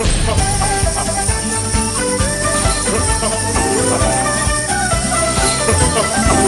Ha ha ha!